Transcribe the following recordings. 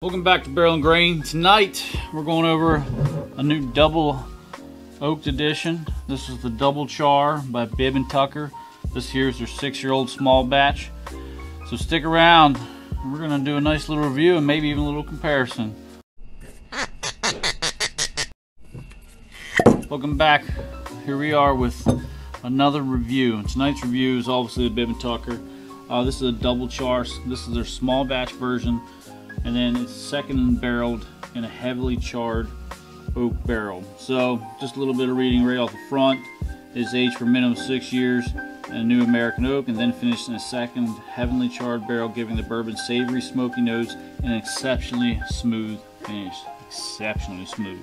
Welcome back to Barrel and Grain. Tonight we're going over a new double oaked edition. This is the Double Char by Bib and Tucker. This here is their six-year-old small batch. So stick around. We're gonna do a nice little review and maybe even a little comparison. Welcome back. Here we are with another review. Tonight's review is obviously the Bib and Tucker. Uh, this is a double char. This is their small batch version and then it's second barreled in a heavily charred oak barrel. So just a little bit of reading right off the front. It's aged for minimum six years in a new American oak and then finished in a second heavily charred barrel giving the bourbon savory smoky notes and an exceptionally smooth finish. Exceptionally smooth.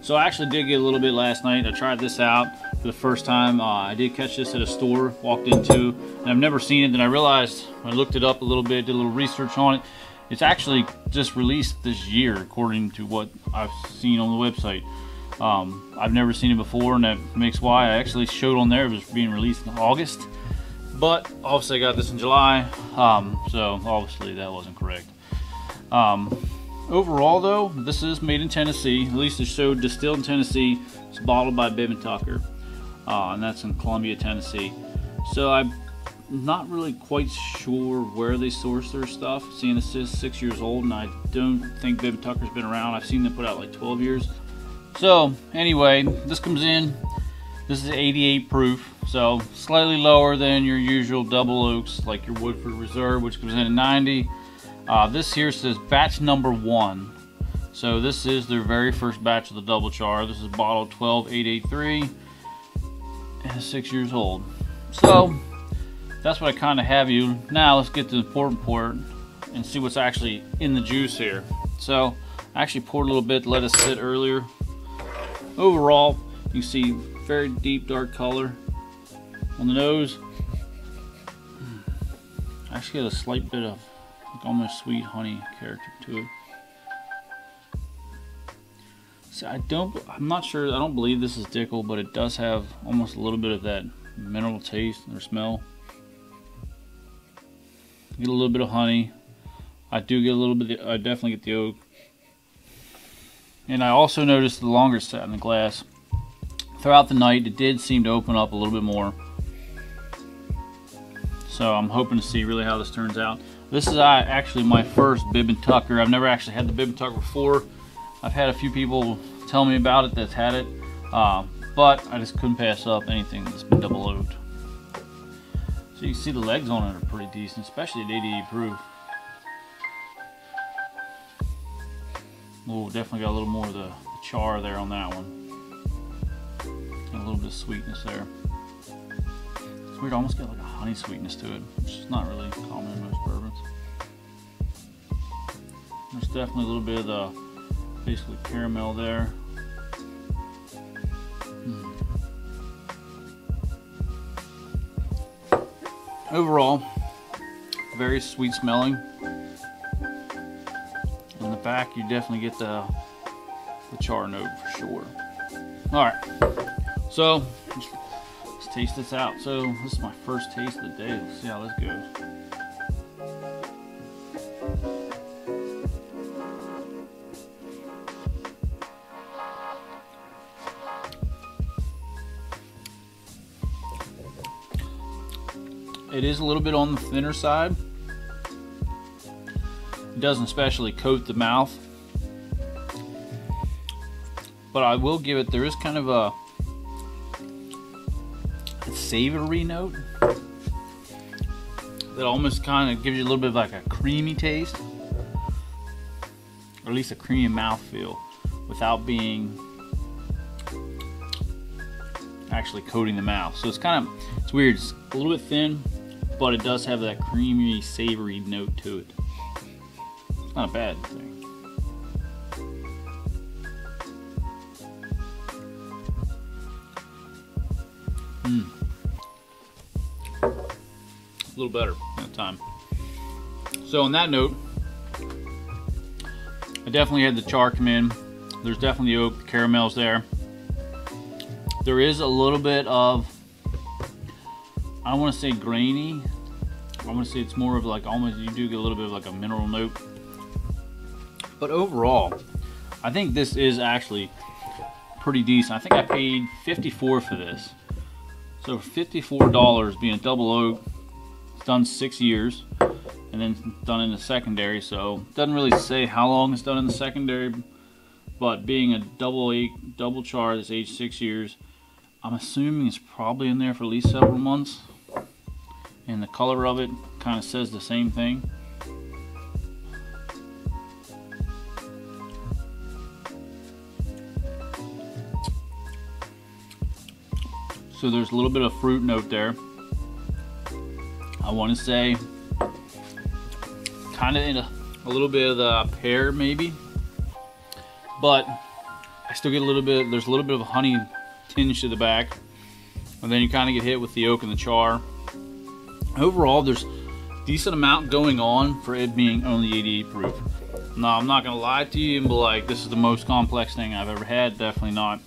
So I actually did get a little bit last night. I tried this out for the first time. Uh, I did catch this at a store, walked into, and I've never seen it. Then I realized, I looked it up a little bit, did a little research on it. It's actually just released this year, according to what I've seen on the website. Um, I've never seen it before, and that makes why I actually showed on there it was being released in August. But obviously, I got this in July, um, so obviously that wasn't correct. Um, overall, though, this is made in Tennessee. At least it showed distilled in Tennessee. It's bottled by Bib and Tucker, uh, and that's in Columbia, Tennessee. So I not really quite sure where they source their stuff, seeing this is six years old, and I don't think Bib Tucker's been around. I've seen them put out like 12 years. So, anyway, this comes in. This is 88 proof, so slightly lower than your usual double oaks, like your Woodford Reserve, which comes in at 90. Uh, this here says batch number one. So this is their very first batch of the double char. This is bottle 12883 and six years old. So that's what I kind of have you. Now let's get to the important part and see what's actually in the juice here. So I actually poured a little bit let it sit earlier. Overall, you see very deep dark color on the nose. I actually get a slight bit of like almost sweet honey character to it. See, I don't, I'm not sure, I don't believe this is Dickel, but it does have almost a little bit of that mineral taste or smell. Get a little bit of honey. I do get a little bit, I definitely get the oak. And I also noticed the longer sat in the glass. Throughout the night, it did seem to open up a little bit more. So I'm hoping to see really how this turns out. This is actually my first Bib and Tucker. I've never actually had the Bib and Tucker before. I've had a few people tell me about it that's had it. Uh, but I just couldn't pass up anything that's been double oaked. So you can see the legs on it are pretty decent, especially at 88 proof. Oh, definitely got a little more of the char there on that one. A little bit of sweetness there. It's weird, almost got like a honey sweetness to it, which is not really common in most bourbons. There's definitely a little bit of the basically caramel there. Overall, very sweet smelling. In the back, you definitely get the, the char note for sure. All right, so let's taste this out. So this is my first taste of the day. Let's see how this goes. It is a little bit on the thinner side. It doesn't especially coat the mouth. But I will give it, there is kind of a, a savory note that almost kind of gives you a little bit of like a creamy taste. Or at least a creamy mouth feel without being actually coating the mouth. So it's kind of, it's weird. It's a little bit thin, but it does have that creamy, savory note to it. It's not a bad thing. Hmm. A little better that time. So on that note, I definitely had the char come in. There's definitely the oak, the caramels there. There is a little bit of I don't want to say grainy. I want to say it's more of like almost, you do get a little bit of like a mineral note. But overall, I think this is actually pretty decent. I think I paid 54 for this. So $54 being a double oak, it's done six years and then done in the secondary. So doesn't really say how long it's done in the secondary, but being a double eight, double char that's aged six years, I'm assuming it's probably in there for at least several months. And the color of it kind of says the same thing. So there's a little bit of fruit note there. I want to say kind of in a, a, little bit of the pear maybe, but I still get a little bit, there's a little bit of a honey tinge to the back. And then you kind of get hit with the oak and the char. Overall, there's decent amount going on for it being only 88 proof. Now, I'm not gonna lie to you and be like, this is the most complex thing I've ever had, definitely not.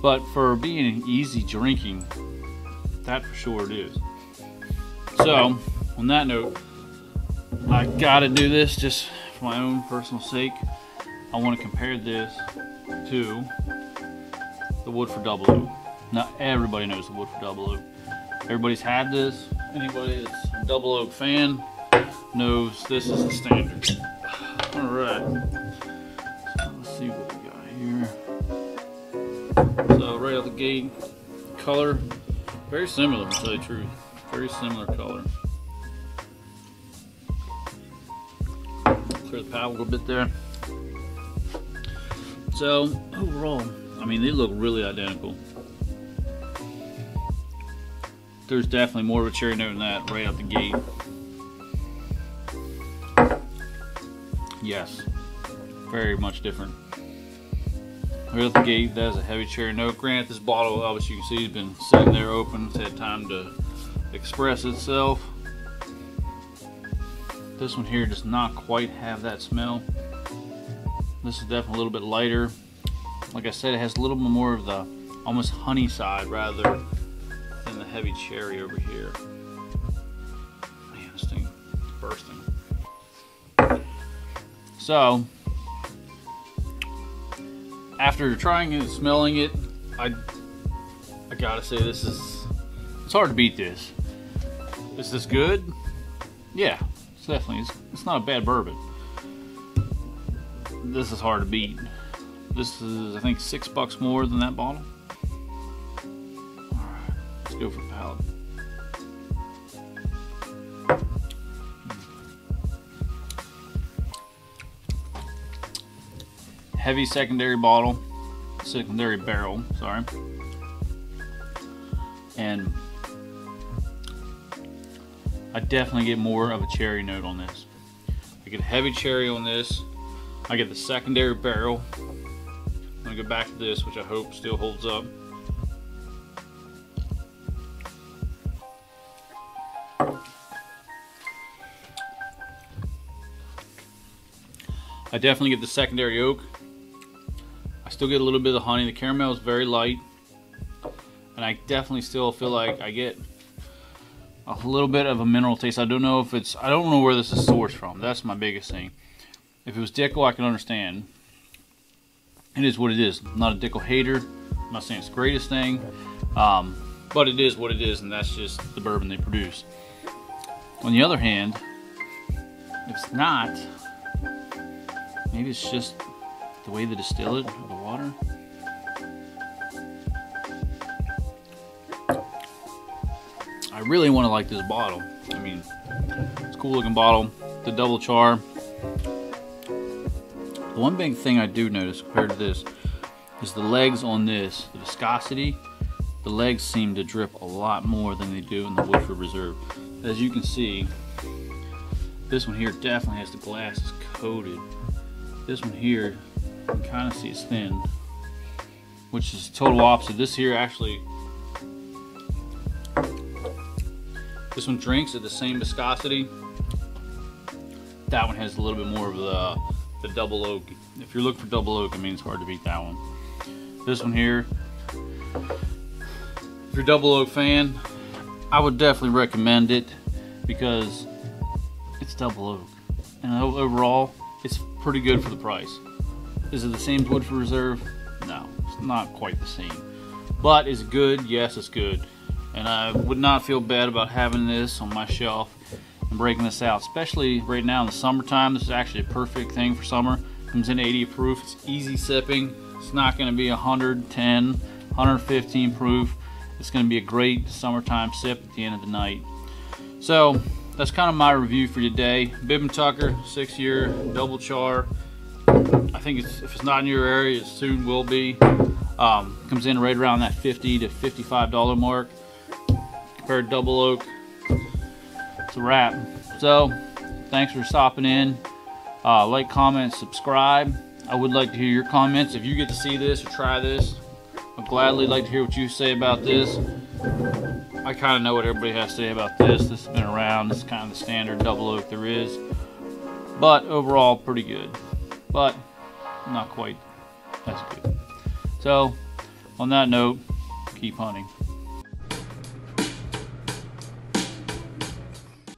But for being easy drinking, that for sure it is. So, on that note, I gotta do this just for my own personal sake. I want to compare this to the Woodford Double Oak. Not everybody knows the Woodford Double Oak. Everybody's had this. Anybody that's a Double Oak fan knows this is the standard. All right. So let's see what we got here. So right out the gate, color, very similar to tell you the truth. Very similar color. Clear the paddle a little bit there. So overall, I mean, they look really identical. There's definitely more of a cherry note in that right out the gate. Yes, very much different. Right out the gate, that is a heavy cherry note. Granted, this bottle, obviously you can see, has been sitting there open. It's had time to express itself. This one here does not quite have that smell. This is definitely a little bit lighter. Like I said, it has a little bit more of the almost honey side rather the heavy cherry over here. Man, this thing is bursting. So, after trying and smelling it, I I gotta say this is it's hard to beat this. Is this good? Yeah, it's definitely it's, it's not a bad bourbon. This is hard to beat. This is I think six bucks more than that bottle. Go for palate. heavy secondary bottle, secondary barrel, sorry. And I definitely get more of a cherry note on this. I get a heavy cherry on this. I get the secondary barrel. I'm gonna go back to this, which I hope still holds up. I definitely get the secondary oak. I still get a little bit of honey. The caramel is very light. And I definitely still feel like I get a little bit of a mineral taste. I don't know if it's, I don't know where this is sourced from. That's my biggest thing. If it was Dickel, I can understand. It is what it is. I'm not a Dickel hater. I'm not saying it's the greatest thing. Um, but it is what it is, and that's just the bourbon they produce. On the other hand, if it's not, maybe it's just the way they distill it, the water. I really want to like this bottle. I mean, it's a cool looking bottle. The double char. The one big thing I do notice compared to this is the legs on this, the viscosity. The legs seem to drip a lot more than they do in the Woodford Reserve. As you can see, this one here definitely has the glass coated. This one here you can kind of see it's thin, which is total opposite. This here actually, this one drinks at the same viscosity. That one has a little bit more of the, the double oak. If you're looking for double oak, I mean, it's hard to beat that one. This one here, if you're double oak fan, I would definitely recommend it because it's double oak. And overall, it's pretty good for the price. Is it the same as Woodford Reserve? No, it's not quite the same. But it's good? Yes, it's good. And I would not feel bad about having this on my shelf and breaking this out, especially right now in the summertime. This is actually a perfect thing for summer. Comes in 80 proof. It's easy sipping. It's not going to be 110, 115 proof. It's going to be a great summertime sip at the end of the night. So that's kind of my review for today. Bib & Tucker, six year double char. I think it's, if it's not in your area, it soon will be. Um, comes in right around that 50 to $55 mark. Compared double oak, it's a wrap. So, thanks for stopping in. Uh, like, comment, subscribe. I would like to hear your comments. If you get to see this or try this, I'd gladly like to hear what you say about this. I kind of know what everybody has to say about this. This has been around. This is kind of the standard double oak there is. But overall, pretty good. But not quite as good. So, on that note, keep hunting.